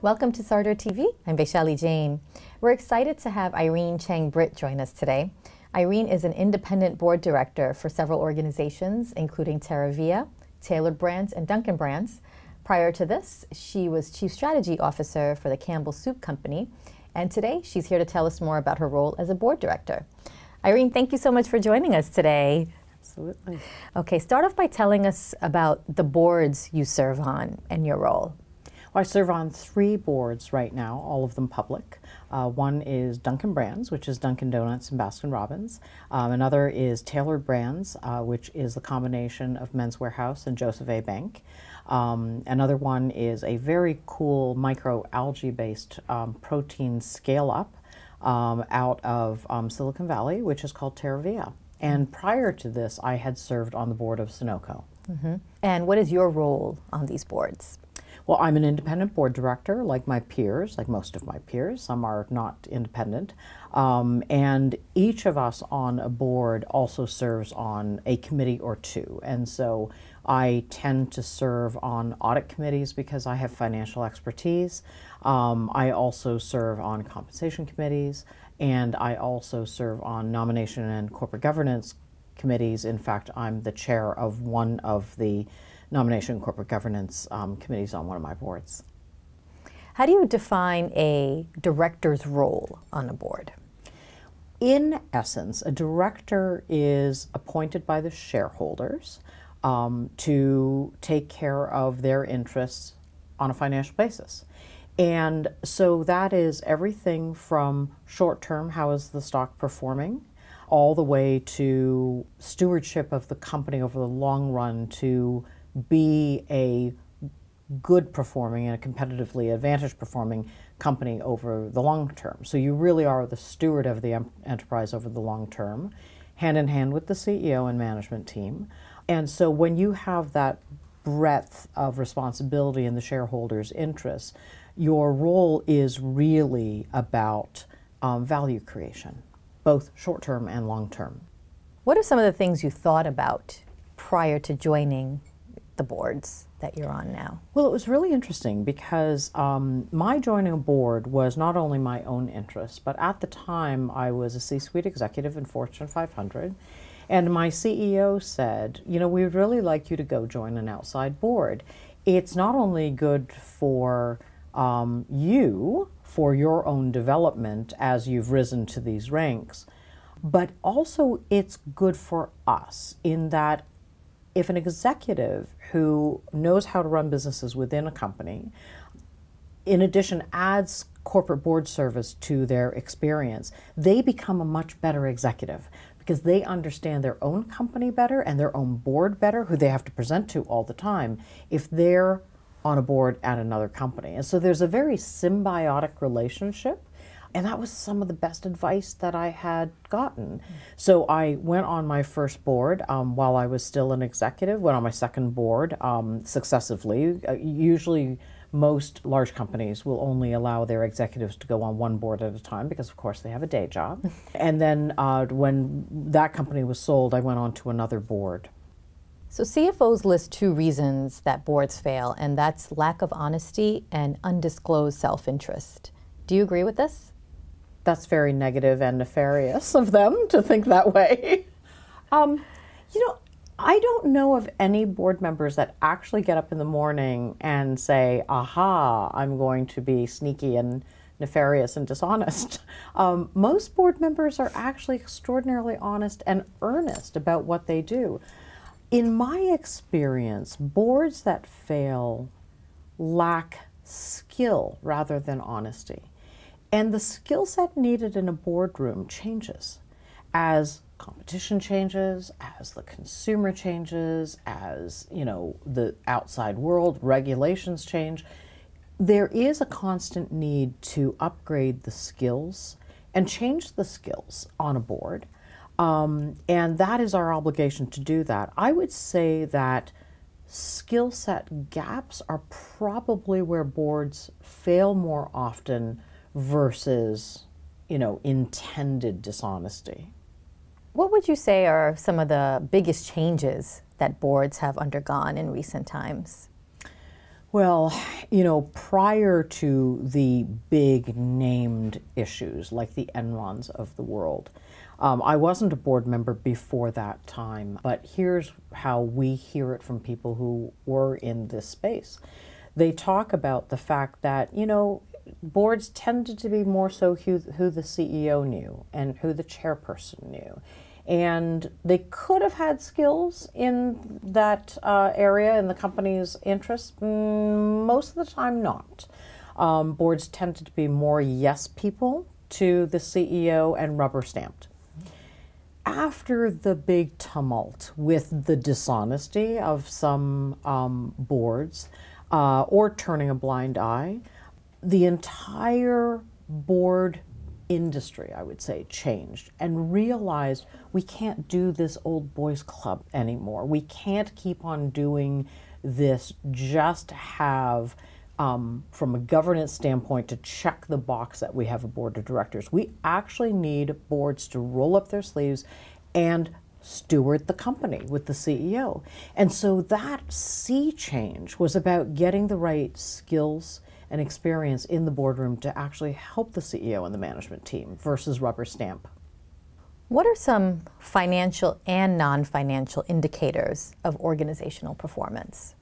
Welcome to Sarder TV. I'm Vaishali Jain. We're excited to have Irene Chang Britt join us today. Irene is an independent board director for several organizations, including Terravia, Tailored Brands, and Dunkin' Brands. Prior to this, she was Chief Strategy Officer for the Campbell Soup Company, and today she's here to tell us more about her role as a board director. Irene, thank you so much for joining us today. Absolutely. Okay, start off by telling us about the boards you serve on and your role. Well, I serve on three boards right now, all of them public. Uh, one is Dunkin' Brands, which is Dunkin' Donuts and Baskin Robbins. Um, another is Tailored Brands, uh, which is the combination of Men's Wearhouse and Joseph A. Bank. Um, another one is a very cool microalgae based um, protein scale up um, out of um, Silicon Valley, which is called Terravia. And prior to this, I had served on the board of Sunoco. Mm-hmm. And what is your role on these boards? Well, I'm an independent board director, like my peers, like most of my peers. Some are not independent. Um, and each of us on a board also serves on a committee or two. And so I tend to serve on audit committees because I have financial expertise. Um, I also serve on compensation committees, and I also serve on nomination and corporate governance committees. In fact, I'm the chair of one of the nomination and corporate governance um, committees on one of my boards. How do you define a director's role on a board? In essence, a director is appointed by the shareholders um, to take care of their interests on a financial basis. And so that is everything from short term, how is the stock performing, all the way to stewardship of the company over the long run to be a good performing and a competitively advantaged performing company over the long term. So you really are the steward of the enterprise over the long term, hand in hand with the CEO and management team. And so when you have that breadth of responsibility in the shareholders' interests, your role is really about um, value creation, both short term and long term. What are some of the things you thought about prior to joining the boards that you're on now? Well, it was really interesting because um, my joining a board was not only my own interest, but at the time I was a C suite executive in Fortune 500. And my CEO said, You know, we'd really like you to go join an outside board. It's not only good for um, you, for your own development as you've risen to these ranks, but also it's good for us in that if an executive who knows how to run businesses within a company, in addition, adds corporate board service to their experience, they become a much better executive because they understand their own company better and their own board better, who they have to present to all the time, if they're on a board at another company. And so there's a very symbiotic relationship and that was some of the best advice that I had gotten. So I went on my first board um, while I was still an executive, went on my second board um, successively. Uh, usually, most large companies will only allow their executives to go on one board at a time because, of course, they have a day job. and then uh, when that company was sold, I went on to another board. So CFOs list two reasons that boards fail, and that's lack of honesty and undisclosed self-interest. Do you agree with this? That's very negative and nefarious of them to think that way. um, you know, I don't know of any board members that actually get up in the morning and say, aha, I'm going to be sneaky and nefarious and dishonest. Um, most board members are actually extraordinarily honest and earnest about what they do. In my experience, boards that fail lack skill rather than honesty. And the skill set needed in a boardroom changes as competition changes, as the consumer changes, as you know the outside world regulations change. There is a constant need to upgrade the skills and change the skills on a board. Um, and that is our obligation to do that. I would say that skill set gaps are probably where boards fail more often versus, you know, intended dishonesty. What would you say are some of the biggest changes that boards have undergone in recent times? Well, you know, prior to the big named issues like the Enrons of the world, um, I wasn't a board member before that time, but here's how we hear it from people who were in this space. They talk about the fact that, you know, boards tended to be more so who, who the CEO knew and who the chairperson knew. And they could have had skills in that uh, area in the company's interest. Mm, most of the time, not. Um, boards tended to be more yes people to the CEO and rubber stamped. After the big tumult with the dishonesty of some um, boards uh, or turning a blind eye, the entire board industry, I would say, changed and realized we can't do this old boys club anymore. We can't keep on doing this just have, um, from a governance standpoint, to check the box that we have a board of directors. We actually need boards to roll up their sleeves and steward the company with the CEO. And so that sea change was about getting the right skills and experience in the boardroom to actually help the CEO and the management team versus rubber stamp. What are some financial and non financial indicators of organizational performance?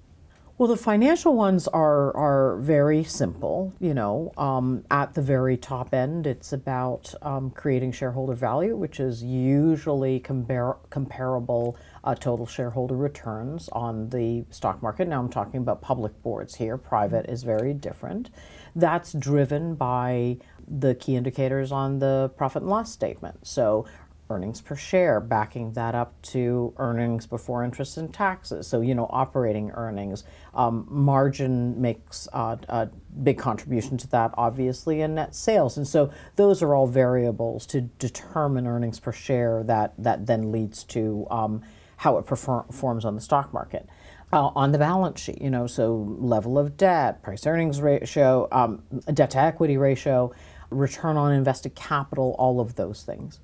Well, the financial ones are are very simple. You know, um, at the very top end, it's about um, creating shareholder value, which is usually compar- comparable uh, total shareholder returns on the stock market. Now, I'm talking about public boards here. Private is very different. That's driven by the key indicators on the profit and loss statement. So earnings per share, backing that up to earnings before interest and taxes. So, you know, operating earnings. Um, margin makes uh, a big contribution to that, obviously, and net sales. And so those are all variables to determine earnings per share that, that then leads to um, how it performs on the stock market. Uh, on the balance sheet, you know, so level of debt, price earnings ratio, um, debt to equity ratio, return on invested capital, all of those things.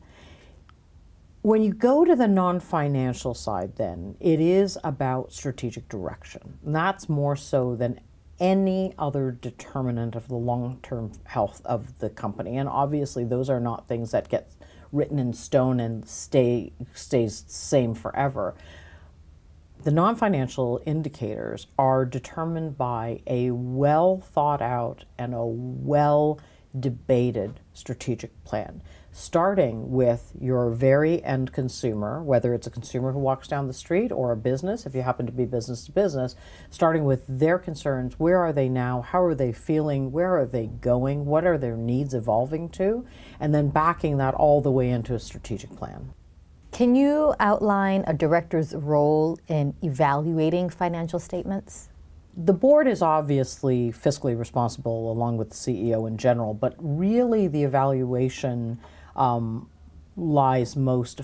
When you go to the non financial side, then it is about strategic direction. That's more so than any other determinant of the long term health of the company. And obviously, those are not things that get written in stone and stay stays same forever. The non financial indicators are determined by a well thought out and a well debated strategic plan starting with your very end consumer, whether it's a consumer who walks down the street or a business, if you happen to be business to business, starting with their concerns. Where are they now? How are they feeling? Where are they going? What are their needs evolving to? And then backing that all the way into a strategic plan. Can you outline a director's role in evaluating financial statements? The board is obviously fiscally responsible along with the CEO in general, but really the evaluation um, lies most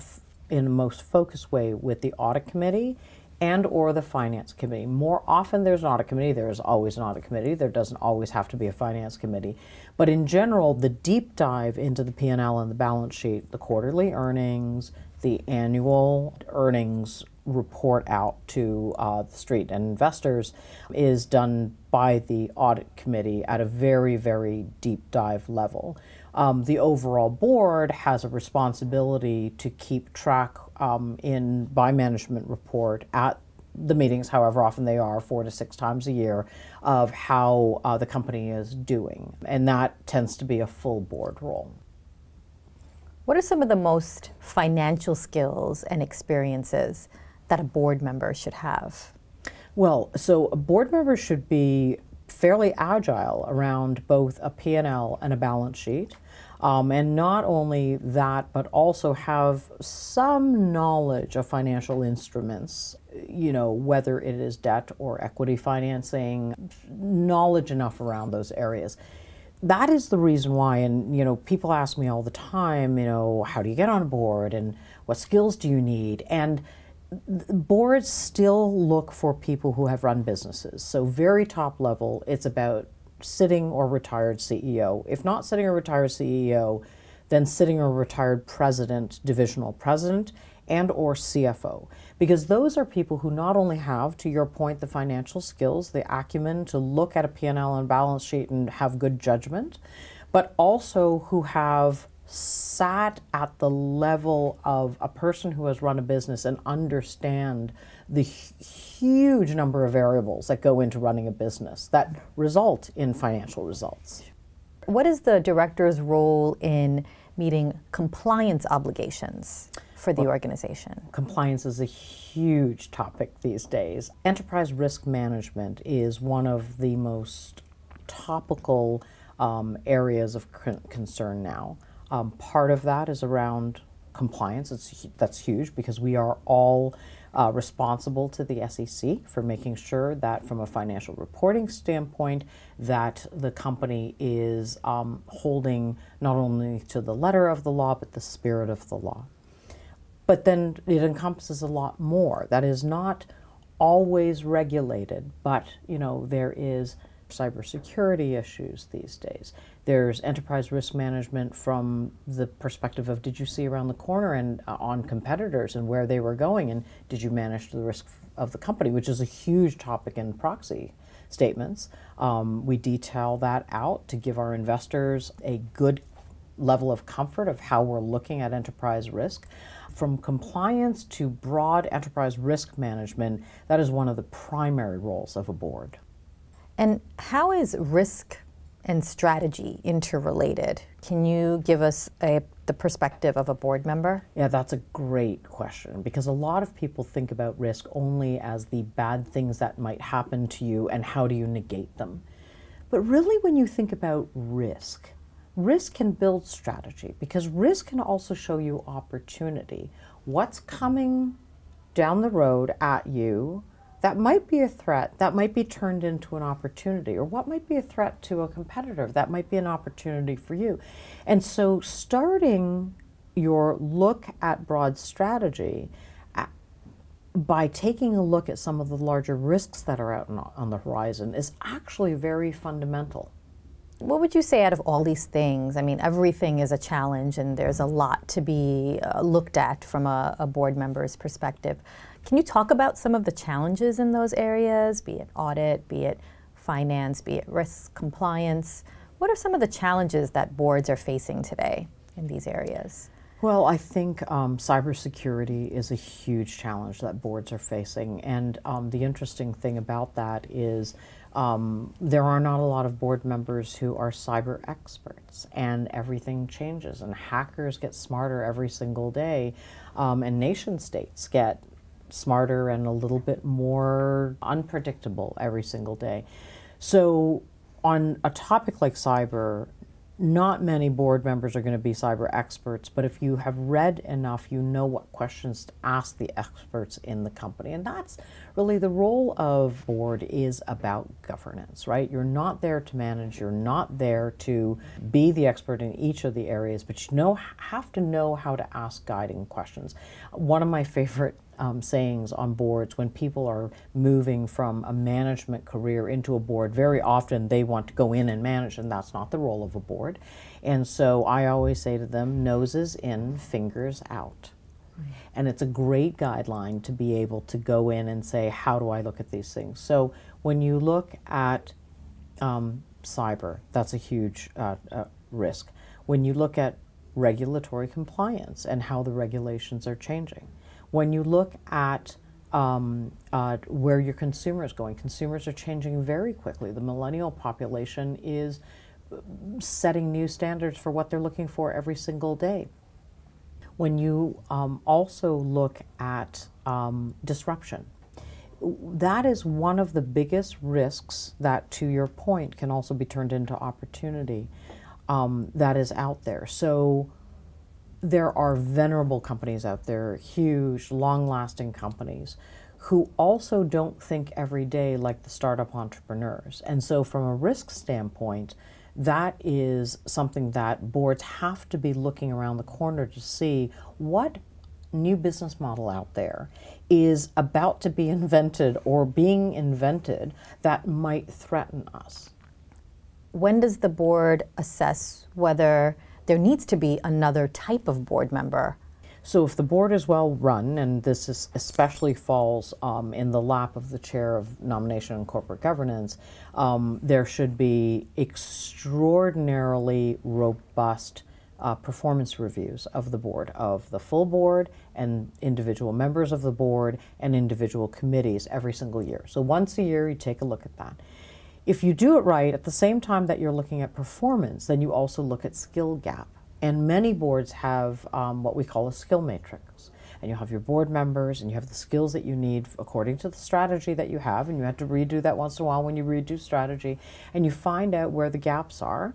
in a most focused way with the audit committee and or the finance committee. More often there's an audit committee, there is always an audit committee. There doesn't always have to be a finance committee. But in general, the deep dive into the P&L and the balance sheet, the quarterly earnings, the annual earnings report out to uh, the street and investors is done by the audit committee at a very, very deep dive level um, the overall board has a responsibility to keep track um, in by management report at the meetings, however often they are, four to six times a year, of how uh, the company is doing. And that tends to be a full board role. What are some of the most financial skills and experiences that a board member should have? Well, so a board member should be fairly agile around both a P&L and a balance sheet. Um, and not only that, but also have some knowledge of financial instruments, you know, whether it is debt or equity financing, knowledge enough around those areas. That is the reason why, and you know, people ask me all the time, you know, how do you get on board and what skills do you need? And boards still look for people who have run businesses. So, very top level, it's about sitting or retired CEO. If not sitting or retired CEO, then sitting or retired president, divisional president, and or CFO because those are people who not only have to your point the financial skills the acumen to look at a P&L and balance sheet and have good judgment but also who have sat at the level of a person who has run a business and understand the huge number of variables that go into running a business that result in financial results. What is the director's role in meeting compliance obligations for the well, organization? Compliance is a huge topic these days. Enterprise risk management is one of the most topical um, areas of concern now. Um, part of that is around compliance. It's, that's huge because we are all uh, responsible to the SEC for making sure that from a financial reporting standpoint that the company is um, holding not only to the letter of the law but the spirit of the law. But then it encompasses a lot more. That is not always regulated, but you know there is cybersecurity issues these days. There's enterprise risk management from the perspective of did you see around the corner and uh, on competitors and where they were going, and did you manage the risk of the company, which is a huge topic in proxy statements. Um, we detail that out to give our investors a good level of comfort of how we're looking at enterprise risk. From compliance to broad enterprise risk management, that is one of the primary roles of a board. And how is risk and strategy interrelated? Can you give us a, the perspective of a board member? Yeah, that's a great question because a lot of people think about risk only as the bad things that might happen to you and how do you negate them. But really, when you think about risk, risk can build strategy because risk can also show you opportunity. What's coming down the road at you that might be a threat that might be turned into an opportunity or what might be a threat to a competitor that might be an opportunity for you and so starting your look at broad strategy by taking a look at some of the larger risks that are out on the horizon is actually very fundamental what would you say out of all these things? I mean, everything is a challenge, and there's a lot to be uh, looked at from a, a board member's perspective. Can you talk about some of the challenges in those areas, be it audit, be it finance, be it risk compliance? What are some of the challenges that boards are facing today in these areas? Well, I think um, cybersecurity is a huge challenge that boards are facing. And um, the interesting thing about that is um, there are not a lot of board members who are cyber experts, and everything changes, and hackers get smarter every single day, um, and nation states get smarter and a little bit more unpredictable every single day. So, on a topic like cyber, not many board members are going to be cyber experts, but if you have read enough, you know what questions to ask the experts in the company. And that's really the role of board is about governance, right? You're not there to manage, you're not there to be the expert in each of the areas, but you know have to know how to ask guiding questions. One of my favorite um, sayings on boards when people are moving from a management career into a board. Very often they want to go in and manage, and that's not the role of a board. And so I always say to them, noses in, fingers out. And it's a great guideline to be able to go in and say, how do I look at these things? So when you look at um, cyber, that's a huge uh, uh, risk. When you look at regulatory compliance and how the regulations are changing, when you look at um, uh, where your consumer is going, consumers are changing very quickly. The millennial population is setting new standards for what they're looking for every single day. When you um, also look at um, disruption, that is one of the biggest risks that, to your point, can also be turned into opportunity um, that is out there. So, there are venerable companies out there, huge, long lasting companies, who also don't think every day like the startup entrepreneurs. And so, from a risk standpoint, that is something that boards have to be looking around the corner to see what new business model out there is about to be invented or being invented that might threaten us. When does the board assess whether there needs to be another type of board member. So if the board is well run, and this is especially falls um, in the lap of the chair of nomination and corporate governance, um, there should be extraordinarily robust uh, performance reviews of the board, of the full board and individual members of the board and individual committees every single year. So once a year, you take a look at that. If you do it right, at the same time that you're looking at performance, then you also look at skill gap. And many boards have um, what we call a skill matrix. And you have your board members and you have the skills that you need according to the strategy that you have. And you have to redo that once in a while when you redo strategy. And you find out where the gaps are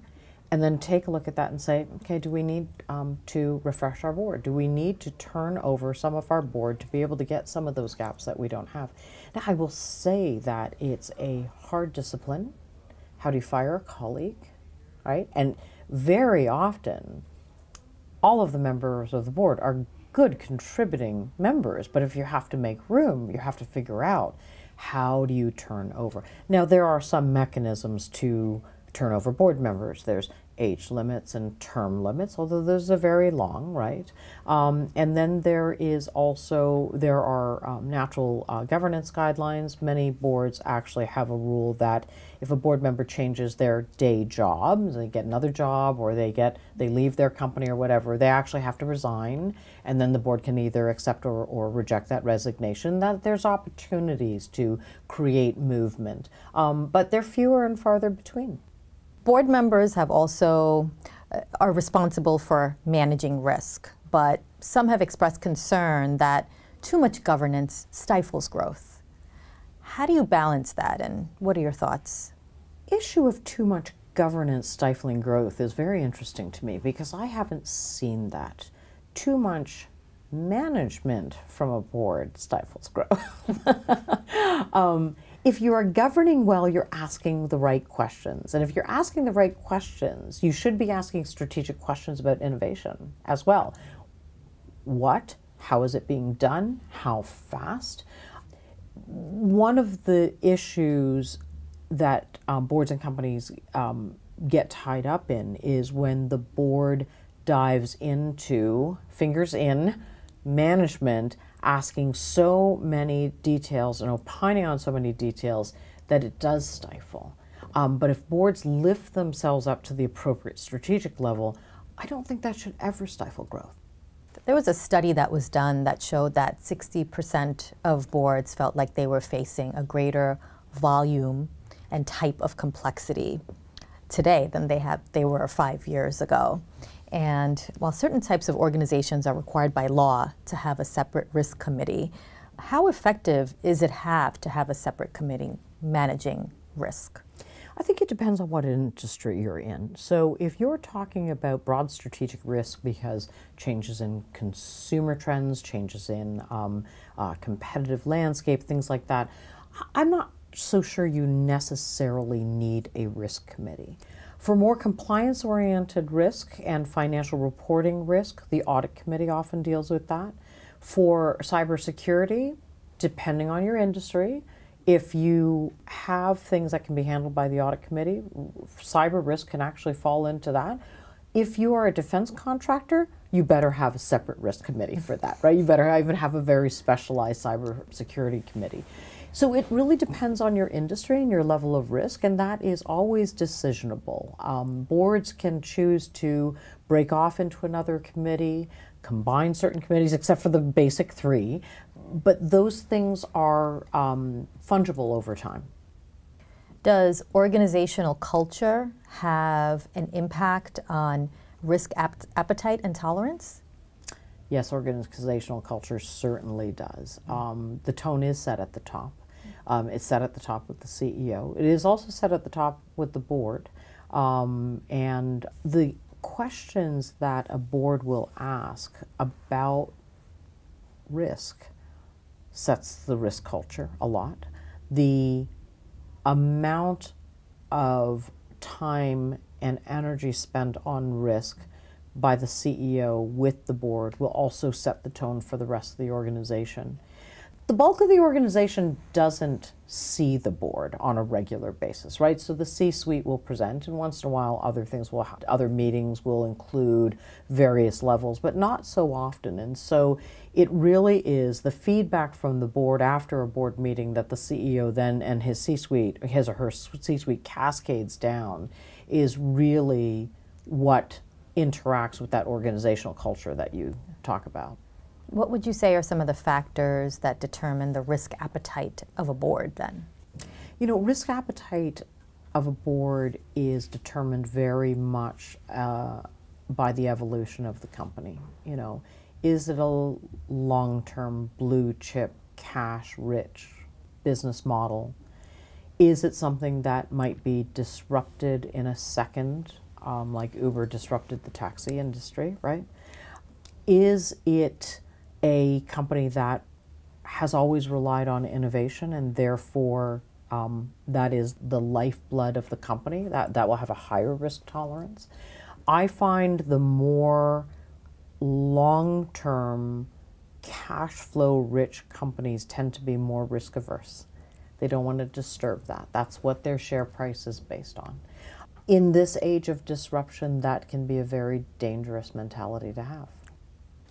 and then take a look at that and say, okay, do we need um, to refresh our board? Do we need to turn over some of our board to be able to get some of those gaps that we don't have? Now, I will say that it's a hard discipline. How do you fire a colleague, right? And very often, all of the members of the board are good contributing members, but if you have to make room, you have to figure out how do you turn over. Now, there are some mechanisms to turn over board members. There's age limits and term limits, although those are very long, right? Um, and then there is also, there are um, natural uh, governance guidelines. Many boards actually have a rule that if a board member changes their day job, they get another job or they get, they leave their company or whatever, they actually have to resign and then the board can either accept or, or reject that resignation. That there's opportunities to create movement, um, but they're fewer and farther between. Board members have also uh, are responsible for managing risk, but some have expressed concern that too much governance stifles growth. How do you balance that and what are your thoughts? Issue of too much governance stifling growth is very interesting to me because I haven't seen that. Too much management from a board stifles growth. um, if you are governing well, you're asking the right questions. And if you're asking the right questions, you should be asking strategic questions about innovation as well. What? How is it being done? How fast? One of the issues that um, boards and companies um, get tied up in is when the board dives into, fingers in, management asking so many details and opining on so many details that it does stifle. Um, but if boards lift themselves up to the appropriate strategic level, I don't think that should ever stifle growth. There was a study that was done that showed that 60% of boards felt like they were facing a greater volume and type of complexity today than they had they were five years ago. And while certain types of organizations are required by law to have a separate risk committee, how effective is it have to have a separate committee managing risk? I think it depends on what industry you're in. So, if you're talking about broad strategic risk because changes in consumer trends, changes in um, uh, competitive landscape, things like that, I'm not so sure you necessarily need a risk committee. For more compliance oriented risk and financial reporting risk, the audit committee often deals with that. For cybersecurity, depending on your industry, if you have things that can be handled by the audit committee, cyber risk can actually fall into that. If you are a defense contractor, you better have a separate risk committee for that, right? You better even have a very specialized cybersecurity committee. So it really depends on your industry and your level of risk, and that is always decisionable. Um, boards can choose to break off into another committee, combine certain committees, except for the basic three, but those things are um, fungible over time. Does organizational culture have an impact on risk ap appetite and tolerance? Yes, organizational culture certainly does. Um, the tone is set at the top. Um, it's set at the top with the CEO. It is also set at the top with the board. Um, and the questions that a board will ask about risk sets the risk culture a lot. The amount of time and energy spent on risk by the CEO with the board will also set the tone for the rest of the organization the bulk of the organization doesn't see the board on a regular basis, right? So the C-suite will present, and once in a while, other things will, other meetings will include various levels, but not so often. And so it really is the feedback from the board after a board meeting that the CEO then and his C-suite, his or her C-suite cascades down, is really what interacts with that organizational culture that you talk about. What would you say are some of the factors that determine the risk appetite of a board then? You know, risk appetite of a board is determined very much uh, by the evolution of the company. You know, is it a long term blue chip, cash rich business model? Is it something that might be disrupted in a second, um, like Uber disrupted the taxi industry, right? Is it a company that has always relied on innovation and therefore um, that is the lifeblood of the company that, that will have a higher risk tolerance. I find the more long-term cash flow rich companies tend to be more risk averse they don't want to disturb that. That's what their share price is based on. In this age of disruption that can be a very dangerous mentality to have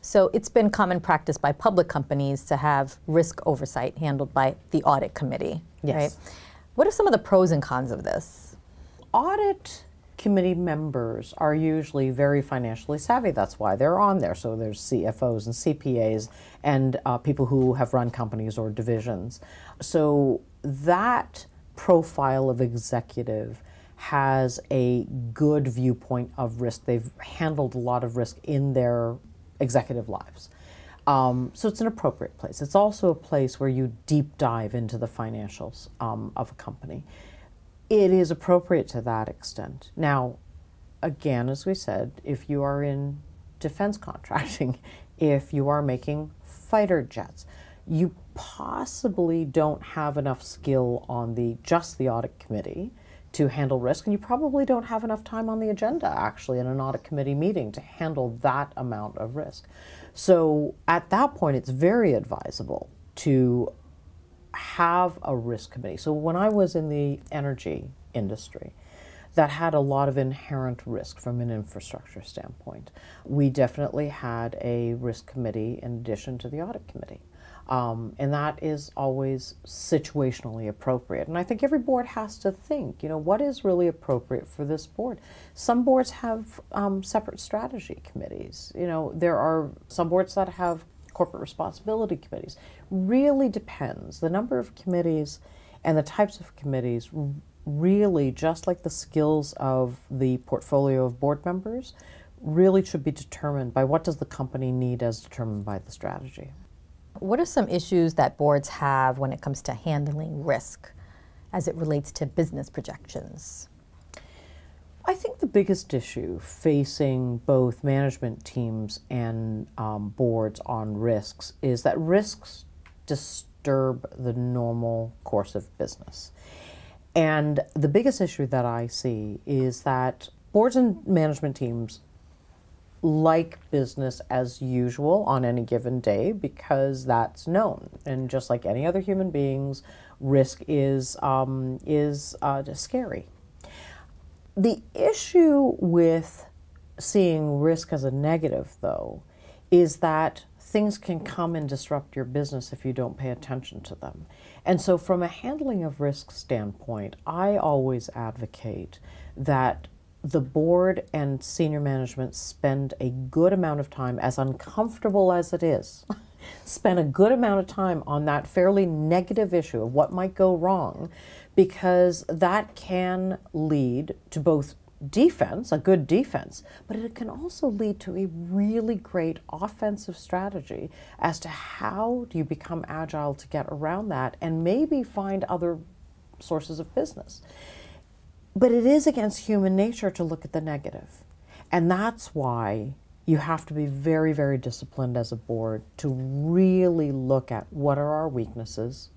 so it's been common practice by public companies to have risk oversight handled by the audit committee. Yes. Right? What are some of the pros and cons of this? Audit committee members are usually very financially savvy. That's why they're on there. So there's CFOs and CPAs and uh, people who have run companies or divisions. So that profile of executive has a good viewpoint of risk. They've handled a lot of risk in their executive lives. Um, so it's an appropriate place. It's also a place where you deep dive into the financials um, of a company. It is appropriate to that extent. Now, again, as we said, if you are in defense contracting, if you are making fighter jets, you possibly don't have enough skill on the just the audit committee to handle risk, and you probably don't have enough time on the agenda actually in an audit committee meeting to handle that amount of risk. So at that point, it's very advisable to have a risk committee. So when I was in the energy industry, that had a lot of inherent risk from an infrastructure standpoint. We definitely had a risk committee in addition to the audit committee. Um, and that is always situationally appropriate. And I think every board has to think, you know, what is really appropriate for this board? Some boards have um, separate strategy committees. You know, there are some boards that have corporate responsibility committees. Really depends. The number of committees and the types of committees really, just like the skills of the portfolio of board members, really should be determined by what does the company need as determined by the strategy. What are some issues that boards have when it comes to handling risk as it relates to business projections? I think the biggest issue facing both management teams and um, boards on risks is that risks disturb the normal course of business. And the biggest issue that I see is that boards and management teams like business as usual on any given day because that's known. And just like any other human beings, risk is um, is uh, scary. The issue with seeing risk as a negative, though, is that things can come and disrupt your business if you don't pay attention to them. And so, from a handling of risk standpoint, I always advocate that the board and senior management spend a good amount of time, as uncomfortable as it is, spend a good amount of time on that fairly negative issue of what might go wrong, because that can lead to both defense, a good defense, but it can also lead to a really great offensive strategy as to how do you become agile to get around that and maybe find other sources of business. But it is against human nature to look at the negative. And that's why you have to be very, very disciplined as a board to really look at what are our weaknesses,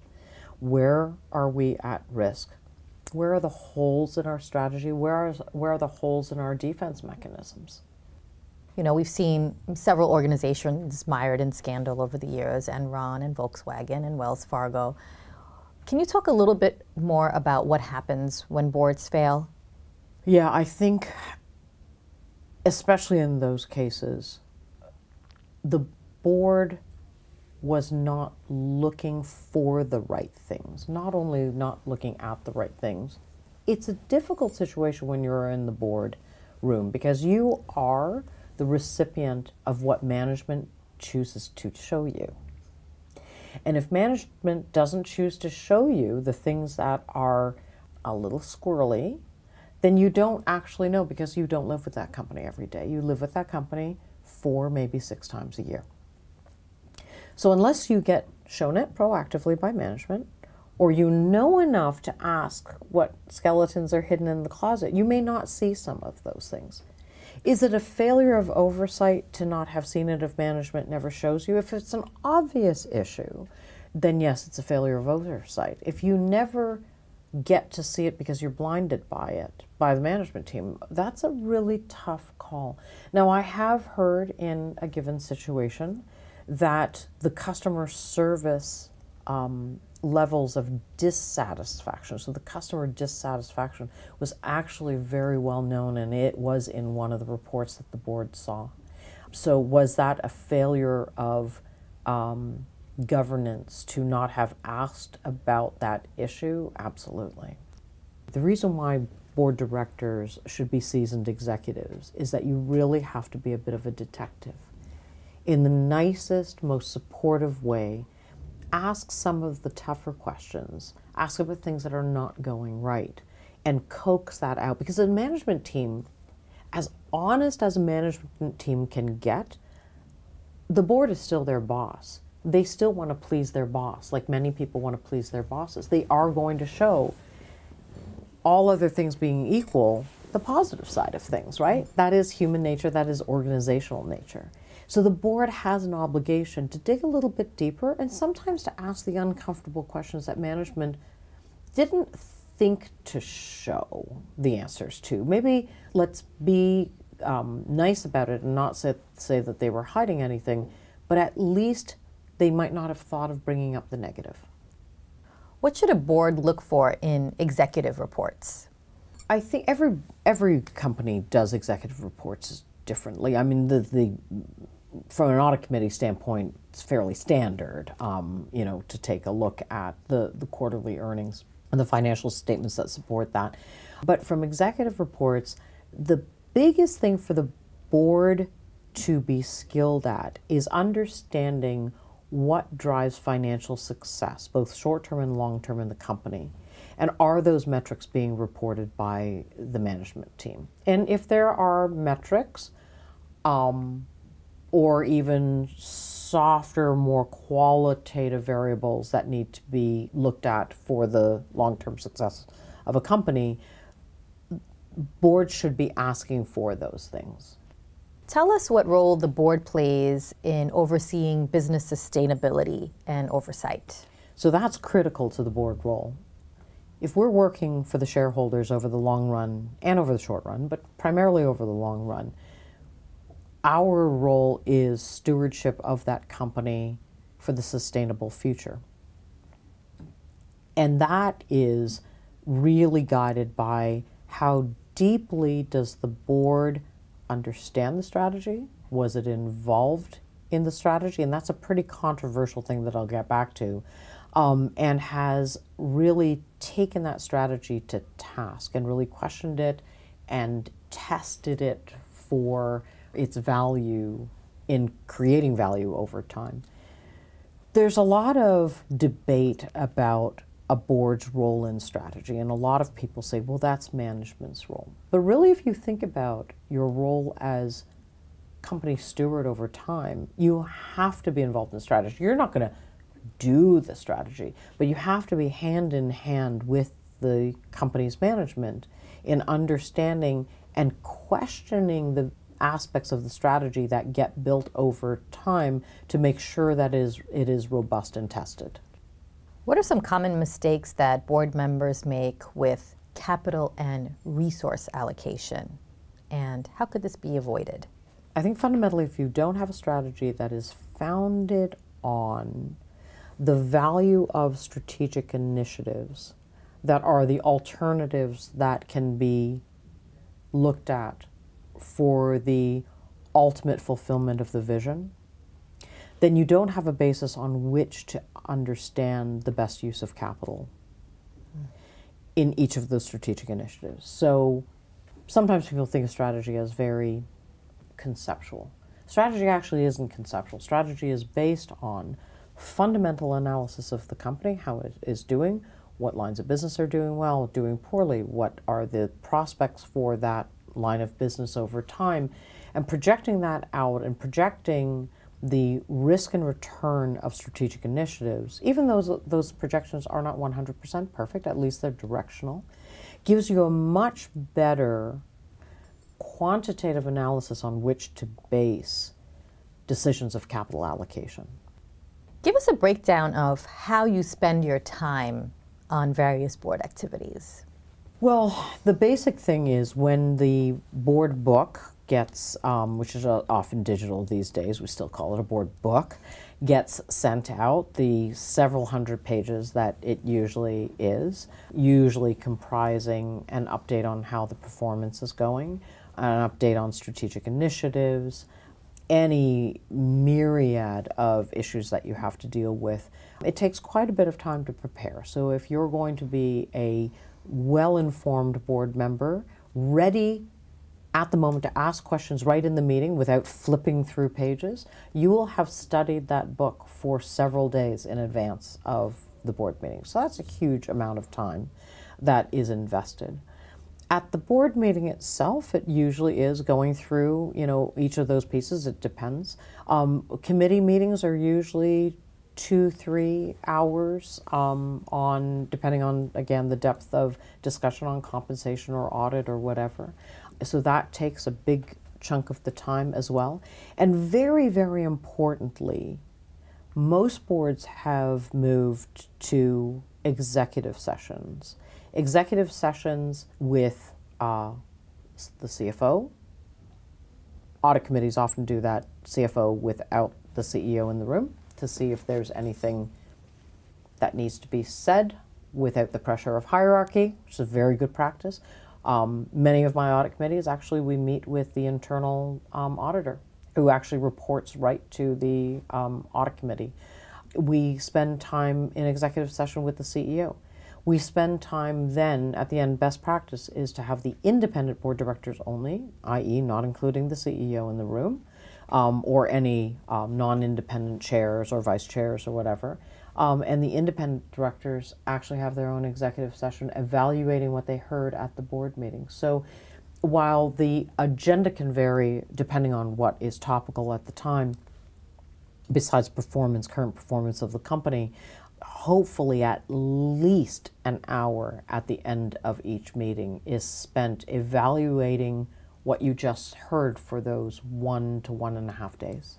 where are we at risk, where are the holes in our strategy, where are, where are the holes in our defense mechanisms. You know, we've seen several organizations mired in scandal over the years Enron and Volkswagen and Wells Fargo. Can you talk a little bit more about what happens when boards fail? Yeah, I think, especially in those cases, the board was not looking for the right things, not only not looking at the right things. It's a difficult situation when you're in the board room because you are the recipient of what management chooses to show you. And if management doesn't choose to show you the things that are a little squirrely, then you don't actually know because you don't live with that company every day. You live with that company four, maybe six times a year. So unless you get shown it proactively by management, or you know enough to ask what skeletons are hidden in the closet, you may not see some of those things. Is it a failure of oversight to not have seen it if management never shows you? If it's an obvious issue, then yes, it's a failure of oversight. If you never get to see it because you're blinded by it, by the management team, that's a really tough call. Now, I have heard in a given situation that the customer service um, levels of dissatisfaction. So the customer dissatisfaction was actually very well known, and it was in one of the reports that the board saw. So was that a failure of um, governance to not have asked about that issue? Absolutely. The reason why board directors should be seasoned executives is that you really have to be a bit of a detective. In the nicest, most supportive way, ask some of the tougher questions, ask about things that are not going right, and coax that out. Because a management team, as honest as a management team can get, the board is still their boss. They still want to please their boss, like many people want to please their bosses. They are going to show, all other things being equal, the positive side of things, right? That is human nature, that is organizational nature. So the board has an obligation to dig a little bit deeper and sometimes to ask the uncomfortable questions that management didn't think to show the answers to. Maybe let's be um, nice about it and not say, say that they were hiding anything, but at least they might not have thought of bringing up the negative. What should a board look for in executive reports? I think every every company does executive reports differently. I mean, the the from an audit committee standpoint, it's fairly standard, um, you know, to take a look at the, the quarterly earnings and the financial statements that support that. But from executive reports, the biggest thing for the board to be skilled at is understanding what drives financial success, both short term and long term in the company. And are those metrics being reported by the management team? And if there are metrics, um, or even softer, more qualitative variables that need to be looked at for the long term success of a company, boards should be asking for those things. Tell us what role the board plays in overseeing business sustainability and oversight. So that's critical to the board role. If we're working for the shareholders over the long run and over the short run, but primarily over the long run, our role is stewardship of that company for the sustainable future. And that is really guided by how deeply does the board understand the strategy? Was it involved in the strategy? And that's a pretty controversial thing that I'll get back to. Um, and has really taken that strategy to task and really questioned it and tested it for its value in creating value over time. There's a lot of debate about a board's role in strategy, and a lot of people say, well, that's management's role. But really, if you think about your role as company steward over time, you have to be involved in strategy. You're not going to do the strategy, but you have to be hand in hand with the company's management in understanding and questioning the aspects of the strategy that get built over time to make sure that it is, it is robust and tested. What are some common mistakes that board members make with capital and resource allocation? And how could this be avoided? I think fundamentally, if you don't have a strategy that is founded on the value of strategic initiatives that are the alternatives that can be looked at for the ultimate fulfillment of the vision, then you don't have a basis on which to understand the best use of capital in each of those strategic initiatives. So sometimes people think of strategy as very conceptual. Strategy actually isn't conceptual. Strategy is based on fundamental analysis of the company, how it is doing, what lines of business are doing well, doing poorly, what are the prospects for that line of business over time, and projecting that out and projecting the risk and return of strategic initiatives, even though those projections are not 100% perfect, at least they're directional, gives you a much better quantitative analysis on which to base decisions of capital allocation. Give us a breakdown of how you spend your time on various board activities. Well, the basic thing is when the board book gets, um, which is uh, often digital these days, we still call it a board book, gets sent out, the several hundred pages that it usually is, usually comprising an update on how the performance is going, an update on strategic initiatives, any myriad of issues that you have to deal with. It takes quite a bit of time to prepare. So if you're going to be a well-informed board member, ready at the moment to ask questions right in the meeting without flipping through pages, you will have studied that book for several days in advance of the board meeting. So that's a huge amount of time that is invested. At the board meeting itself, it usually is going through, you know, each of those pieces. It depends. Um, committee meetings are usually two, three hours um, on, depending on, again, the depth of discussion on compensation or audit or whatever. So that takes a big chunk of the time as well. And very, very importantly, most boards have moved to executive sessions executive sessions with uh, the CFO. Audit committees often do that, CFO without the CEO in the room, to see if there's anything that needs to be said without the pressure of hierarchy, which is a very good practice. Um, many of my audit committees, actually, we meet with the internal um, auditor who actually reports right to the um, audit committee. We spend time in executive session with the CEO. We spend time then, at the end, best practice is to have the independent board directors only, i.e., not including the CEO in the room, um, or any um, non independent chairs or vice chairs or whatever. Um, and the independent directors actually have their own executive session evaluating what they heard at the board meeting. So while the agenda can vary depending on what is topical at the time, besides performance, current performance of the company, hopefully at least an hour at the end of each meeting is spent evaluating what you just heard for those one to one and a half days.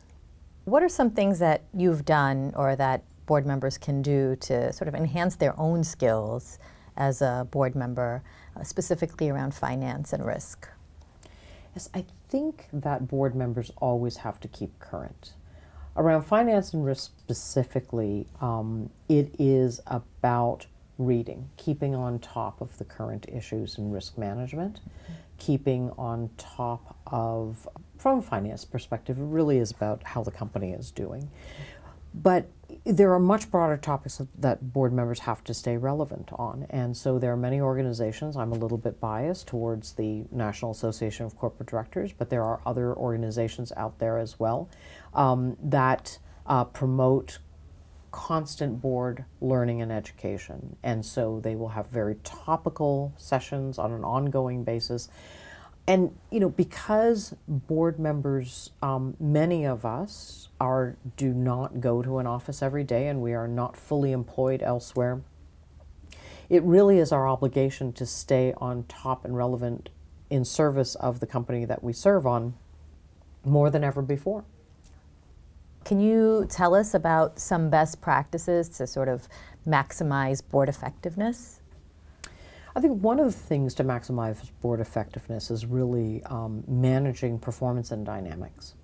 What are some things that you've done or that board members can do to sort of enhance their own skills as a board member, uh, specifically around finance and risk? Yes, I think that board members always have to keep current. Around finance and risk specifically, um, it is about reading, keeping on top of the current issues in risk management, mm-hmm. Keeping on top of, from a finance perspective, it really is about how the company is doing. But there are much broader topics that board members have to stay relevant on. And so there are many organizations, I'm a little bit biased towards the National Association of Corporate Directors, but there are other organizations out there as well um, that uh, promote constant board learning and education. And so they will have very topical sessions on an ongoing basis and you know because board members um, many of us are do not go to an office every day and we are not fully employed elsewhere it really is our obligation to stay on top and relevant in service of the company that we serve on more than ever before can you tell us about some best practices to sort of maximize board effectiveness I think one of the things to maximize board effectiveness is really um, managing performance and dynamics.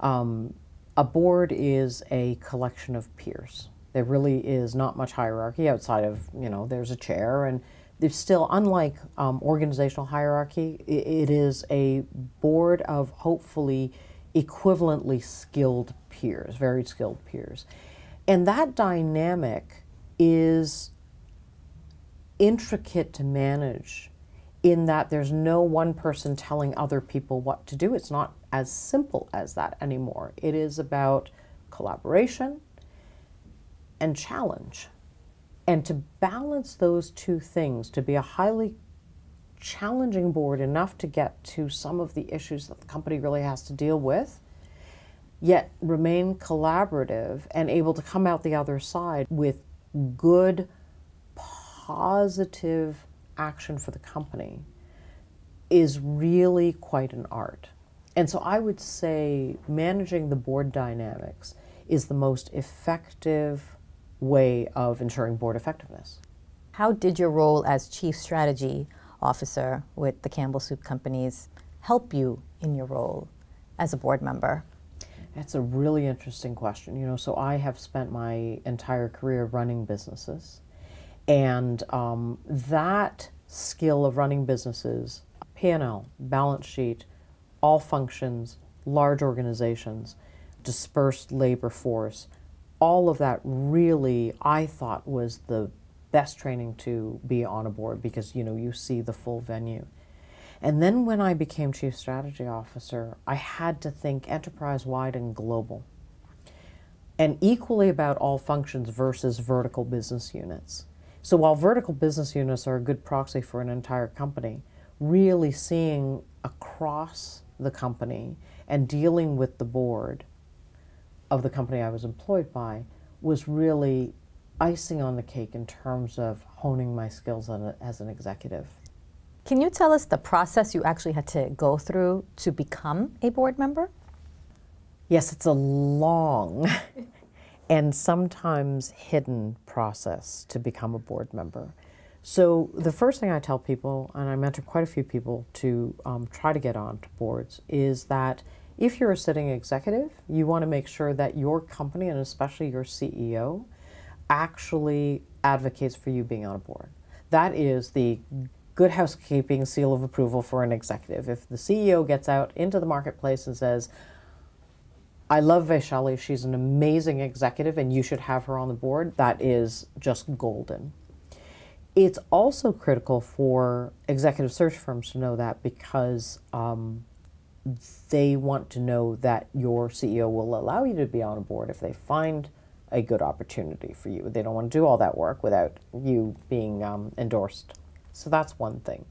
Um, a board is a collection of peers. There really is not much hierarchy outside of, you know, there's a chair and there's still, unlike um, organizational hierarchy, it, is a board of hopefully equivalently skilled peers, very skilled peers. And that dynamic is intricate to manage in that there's no one person telling other people what to do. It's not as simple as that anymore. It is about collaboration and challenge. And to balance those two things, to be a highly challenging board enough to get to some of the issues that the company really has to deal with, yet remain collaborative and able to come out the other side with good, positive action for the company is really quite an art. And so I would say managing the board dynamics is the most effective way of ensuring board effectiveness. How did your role as Chief Strategy Officer with the Campbell Soup Companies help you in your role as a board member? That's a really interesting question. You know, so I have spent my entire career running businesses, and um, that skill of running businesses, P&L, balance sheet, all functions, large organizations, dispersed labor force, all of that really I thought was the best training to be on a board because you know you see the full venue. And then when I became chief strategy officer, I had to think enterprise wide and global. And equally about all functions versus vertical business units. So while vertical business units are a good proxy for an entire company, really seeing across the company and dealing with the board of the company I was employed by was really icing on the cake in terms of honing my skills as an executive. Can you tell us the process you actually had to go through to become a board member? Yes, it's a long and sometimes hidden process to become a board member. So, the first thing I tell people, and I mentor quite a few people to um, try to get onto boards, is that if you're a sitting executive, you want to make sure that your company, and especially your CEO, actually advocates for you being on a board. That is the good housekeeping seal of approval for an executive. If the CEO gets out into the marketplace and says, I love Vaishali, she's an amazing executive and you should have her on the board, that is just golden. It's also critical for executive search firms to know that because um, they want to know that your CEO will allow you to be on a board if they find a good opportunity for you. They don't want to do all that work without you being um, endorsed. So that's one thing.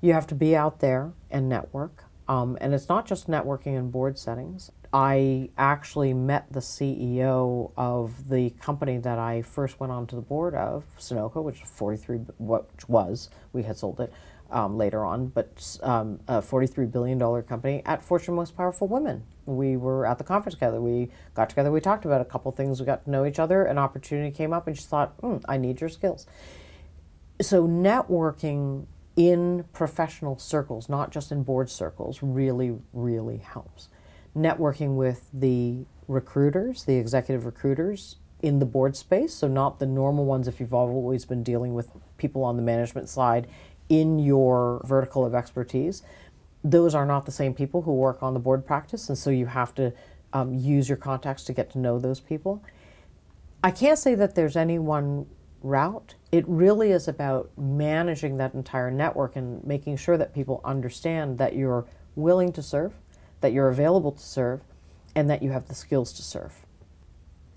You have to be out there and network. Um, and it's not just networking in board settings. I actually met the CEO of the company that I first went onto the board of, Sunoco, which 43, which was, we had sold it, um, later on, but um, a $43 billion company at Fortune Most Powerful Women. We were at the conference together. We got together. We talked about a couple things. We got to know each other. An opportunity came up, and she thought, mm, I need your skills. So, networking in professional circles, not just in board circles, really, really helps. Networking with the recruiters, the executive recruiters in the board space, so not the normal ones if you've always been dealing with people on the management side in your vertical of expertise, those are not the same people who work on the board practice, and so you have to um, use your contacts to get to know those people. I can't say that there's any one route. It really is about managing that entire network and making sure that people understand that you're willing to serve, that you're available to serve, and that you have the skills to serve.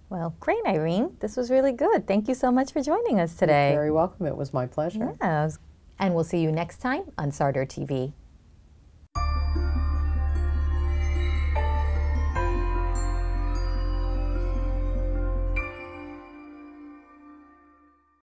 Well, great, Irene. This was really good. Thank you so much for joining us today. You're very welcome. It was my pleasure. Yeah, and we'll see you next time on Sarder TV.